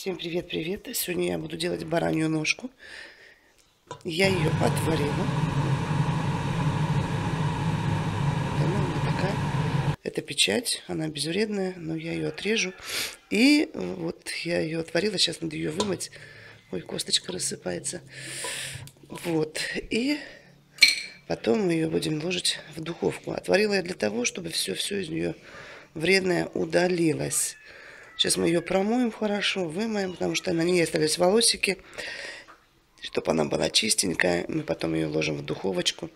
Всем привет-привет! Сегодня я буду делать баранью ножку. Я ее отварила. Она у меня такая. Это печать, она безвредная, но я ее отрежу. И вот я ее отварила, сейчас надо ее вымыть. Ой, косточка рассыпается. Вот. И потом мы ее будем ложить в духовку. Отварила я для того, чтобы все-все из нее вредное удалилось. Сейчас мы ее промоем хорошо, вымоем, потому что на ней остались волосики. Чтобы она была чистенькая, мы потом ее ложим в духовочку.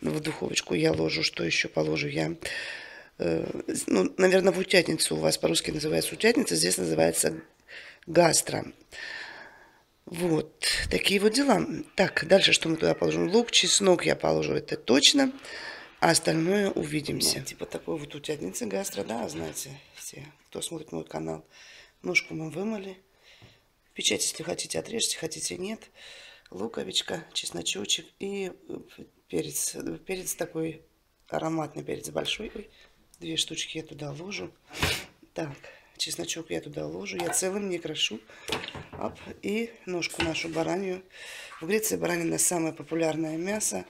Ну, в духовочку я ложу, что еще положу я? Э, ну, наверное, в утятницу у вас по-русски называется утятница, здесь называется гастро. Вот, такие вот дела. Так, дальше что мы туда положим? Лук, чеснок я положу, это точно. А остальное увидимся. Да, типа такой вот утятницы гастро, да, знаете, все, кто смотрит мой канал. Ножку мы вымыли. Печать, если хотите, отрежьте, хотите, нет. Луковичка, чесночочек и э, перец. Перец такой ароматный, перец большой. Ой, две штучки я туда ложу. Так, чесночок я туда ложу. Я целым не крошу. Оп, и ножку нашу баранью. В Греции баранина самое популярное мясо.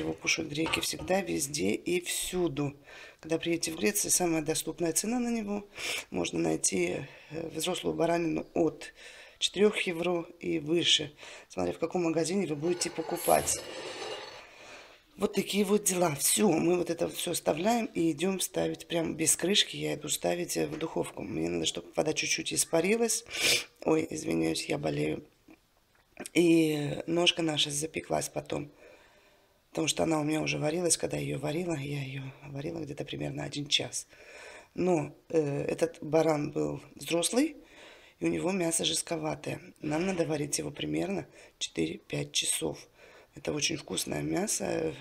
Его кушают греки всегда, везде и всюду. Когда приедете в Грецию, самая доступная цена на него. Можно найти э, взрослую баранину от 4 евро и выше. Смотря в каком магазине вы будете покупать. Вот такие вот дела. Все, мы вот это все оставляем и идем ставить прям без крышки. Я иду ставить в духовку. Мне надо, чтобы вода чуть-чуть испарилась. Ой, извиняюсь, я болею. И ножка наша запеклась потом. Потому что она у меня уже варилась, когда я ее варила, я ее варила где-то примерно один час. Но э, этот баран был взрослый, и у него мясо жестковатое. Нам надо варить его примерно 4-5 часов. Это очень вкусное мясо,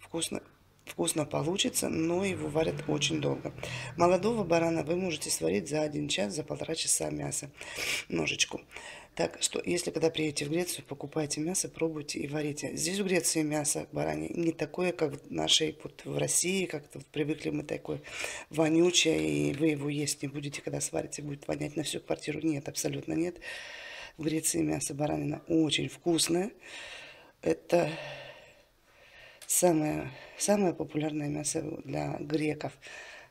вкусно, вкусно получится, но его варят очень долго. Молодого барана вы можете сварить за один час, за полтора часа мясо, ножечку. Так что, если когда приедете в Грецию, покупайте мясо, пробуйте и варите. Здесь в Греции мясо барани не такое, как в нашей, вот в России, как-то вот привыкли мы такое вонючее, и вы его есть не будете, когда сварите, будет вонять на всю квартиру. Нет, абсолютно нет. В Греции мясо баранина очень вкусное. Это самое, самое популярное мясо для греков.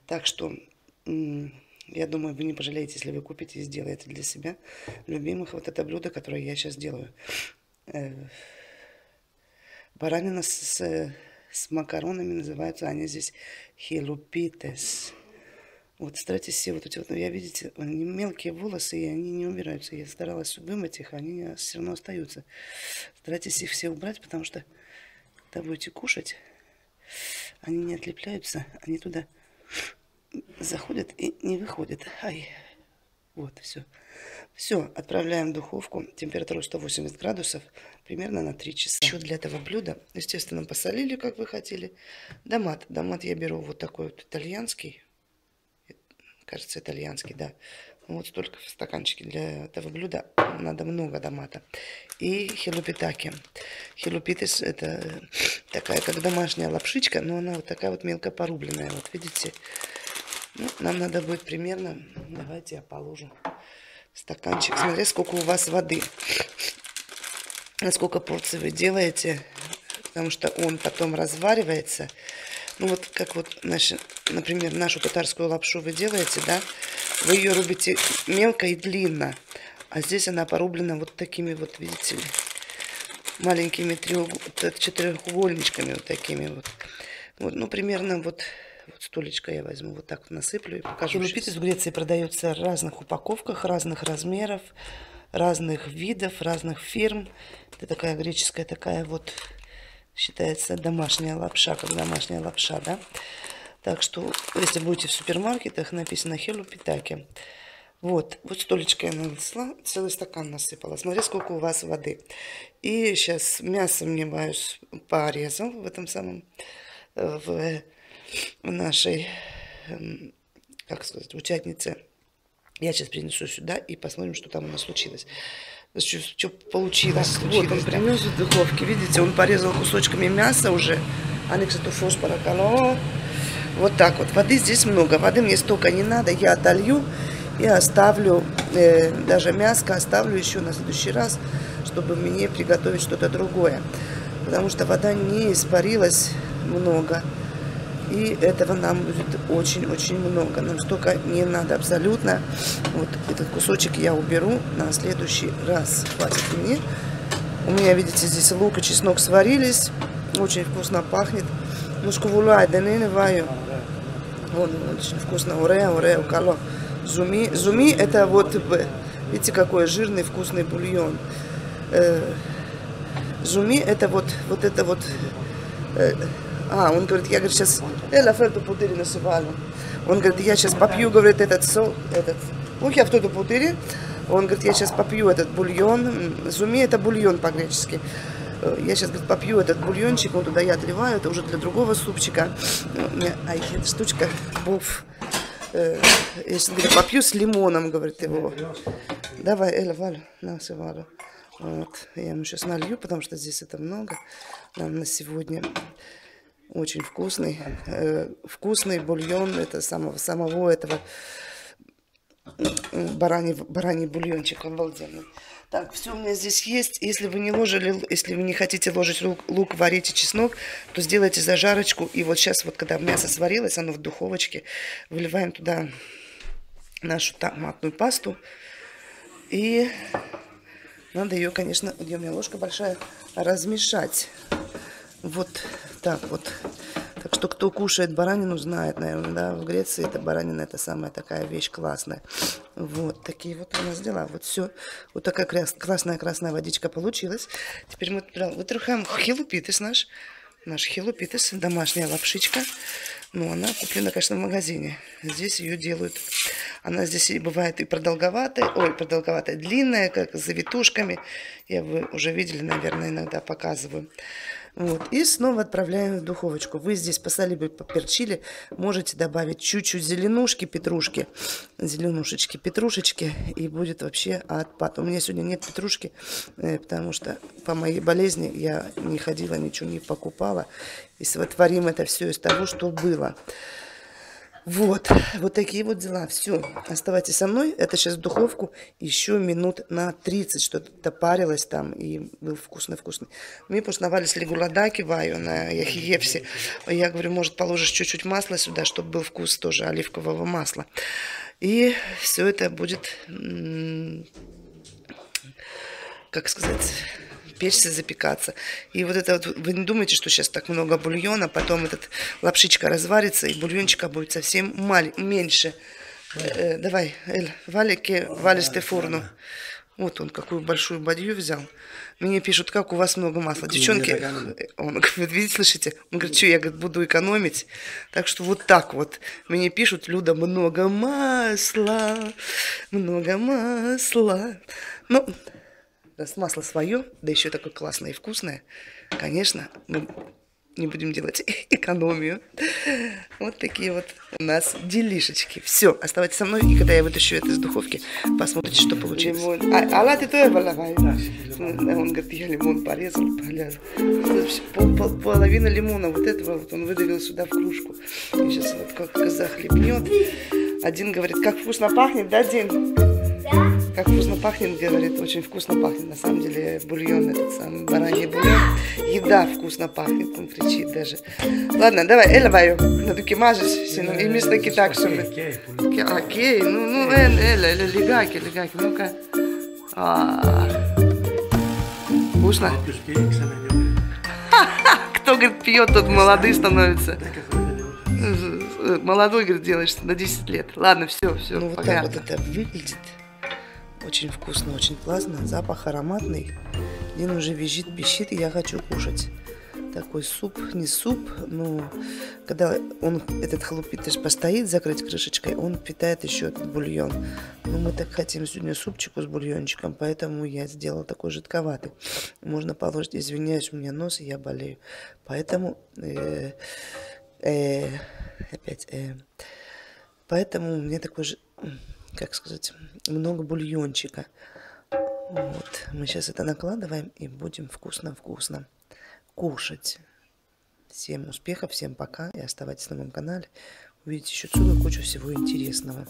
Так что я думаю, вы не пожалеете, если вы купите и сделаете для себя любимых вот это блюдо, которое я сейчас делаю. Э, баранина с, с макаронами называются, они здесь хилупитес. Вот старайтесь все вот эти вот, ну, я видите, они мелкие волосы, и они не убираются. Я старалась вымыть их, они все равно остаются. Старайтесь их все убрать, потому что будете кушать, они не отлепляются, они туда заходит и не выходит. Ай, вот, все. Все, отправляем в духовку. Температуру 180 градусов, примерно на 3 часа. Еще для этого блюда, естественно, посолили, как вы хотели. Домат. Домат я беру вот такой вот итальянский. Кажется, итальянский, да. Вот столько в стаканчике для этого блюда. Надо много томата. И хилупитаки. Хилупитис это такая, как домашняя лапшичка, но она вот такая вот мелко порубленная. Вот видите, ну, нам надо будет примерно, давайте я положу стаканчик. Смотри, сколько у вас воды. Насколько порций вы делаете. Потому что он потом разваривается. Ну вот как вот, наши, например, нашу татарскую лапшу вы делаете, да? Вы ее рубите мелко и длинно. А здесь она порублена вот такими вот, видите ли, маленькими треуг... четырехугольничками вот такими вот. Вот, ну, примерно вот вот столечко я возьму, вот так вот насыплю и покажу. Лупитис в Греции продается в разных упаковках, разных размеров, разных видов, разных фирм. Это такая греческая такая вот, считается домашняя лапша, как домашняя лапша, да. Так что, если будете в супермаркетах, написано Хелу Питаки. Вот, вот столечко я нанесла, целый стакан насыпала. Смотри, сколько у вас воды. И сейчас мясо мне Ваюс порезал в этом самом, э, в в нашей, эм, как сказать, участнице. Я сейчас принесу сюда и посмотрим, что там у нас случилось. Что, что получилось, случилось. Вот он принес в духовке, видите, он порезал кусочками мяса уже. Алекс эту фос паракало. Вот так вот. Воды здесь много. Воды мне столько не надо. Я отолью И оставлю, э, даже мяско оставлю еще на следующий раз, чтобы мне приготовить что-то другое. Потому что вода не испарилась много. И этого нам будет очень-очень много. Нам столько не надо абсолютно. Вот этот кусочек я уберу на следующий раз. Хватит мне. У меня, видите, здесь лук и чеснок сварились. Очень вкусно пахнет. Мускувулай, да не ваю. Вон, очень вкусно. Уре, уре, укало. Зуми. Зуми это вот, видите, какой жирный вкусный бульон. Э, зуми это вот, вот это вот э, а, он говорит, я, говорит, сейчас... Эла фельту путыри насыпали. Он говорит, я сейчас попью, говорит, этот сол, этот... Ух, я в ту путыри. Он говорит, я сейчас попью этот бульон. Зуми это бульон по-гречески. Я сейчас, говорит, попью этот бульончик, он туда я отливаю, это уже для другого супчика. А эта штучка, буф. Я сейчас, говорит, попью с лимоном, говорит, его. Давай, Эля, Валя, на, Валю. Вот, я ему сейчас налью, потому что здесь это много нам на сегодня. Очень вкусный. Э, вкусный бульон. Это самого, самого этого бараний, бараний бульончик обалденный. Так, все у меня здесь есть. Если вы не ложили, если вы не хотите ложить лук, лук варите чеснок, то сделайте зажарочку. И вот сейчас, вот когда мясо сварилось, оно в духовочке, выливаем туда нашу томатную пасту. И надо ее, конечно, где у меня ложка большая, размешать. Вот так вот. Так что кто кушает баранину, знает, наверное, да, в Греции это баранина, это самая такая вещь классная. Вот такие вот у нас дела. Вот все. Вот такая классная красная водичка получилась. Теперь мы вытрухаем хилупитис наш. Наш хилупитис, домашняя лапшичка. Ну, она куплена, конечно, в магазине. Здесь ее делают. Она здесь бывает и продолговатая, ой, продолговатая, длинная, как с завитушками. Я вы уже видели, наверное, иногда показываю. Вот. И снова отправляем в духовочку. Вы здесь посолили, поперчили. Можете добавить чуть-чуть зеленушки, петрушки. Зеленушечки, петрушечки. И будет вообще отпад. У меня сегодня нет петрушки, э, потому что по моей болезни я не ходила, ничего не покупала. И сотворим это все из того, что было. Вот, вот такие вот дела. Все, оставайтесь со мной. Это сейчас в духовку еще минут на 30, что-то парилось там и был вкусный-вкусный. Мы познавались лигуладаки ваю на яхиевсе. Я говорю, может, положишь чуть-чуть масла сюда, чтобы был вкус тоже оливкового масла. И все это будет, как сказать печься, запекаться. И вот это вот, вы не думайте, что сейчас так много бульона, потом этот лапшичка разварится, и бульончика будет совсем маль, меньше. Э, давай, Эль, валике, вали стефурну. Вот он какую большую бадью взял. Мне пишут, как у вас много масла. Девчонки, он говорит, видите, слышите? Он говорит, что я говорит, буду экономить. Так что вот так вот. Мне пишут, Люда, много масла, много масла. Ну, Раз масло свое, да еще такое классное и вкусное, конечно, мы не будем делать экономию. Вот такие вот у нас делишечки. Все, оставайтесь со мной, и когда я вытащу это из духовки, посмотрите, что получилось. А, Алла, ты тоже Он говорит, я лимон порезал, порезал. Пол, пол, половина лимона вот этого вот он выдавил сюда в кружку. И сейчас вот как захлебнет. Один говорит, как вкусно пахнет, да, Дин? Как вкусно пахнет, говорит, очень вкусно пахнет. На самом деле бульон этот самый, бараний бульон. Еда вкусно пахнет, он кричит даже. Ладно, давай, эля ваю. Надо кимажешь, ну, и вместо так, чтобы... Окей, ну, ну, эля, эля, эля, лигаки, лигаки, ну-ка. А. Вкусно? Кто, говорит, пьет, тот молодый становится. Молодой, говорит, делаешься на 10 лет. Ладно, все, все. Ну, вот так вот это выглядит. Очень вкусно, очень классно. Запах ароматный. Дин уже визжит, пищит, и я хочу кушать. Такой суп, не суп, но когда он, этот халупитыш постоит, закрыть крышечкой, он питает еще этот бульон. Но мы так хотим сегодня супчику с бульончиком, поэтому я сделала такой жидковатый. Можно положить, извиняюсь, у меня нос, и я болею. Поэтому, э, э, опять, э, поэтому меня такой же как сказать, много бульончика. Вот. Мы сейчас это накладываем и будем вкусно-вкусно кушать. Всем успехов, всем пока и оставайтесь на моем канале. Увидите еще целую кучу всего интересного.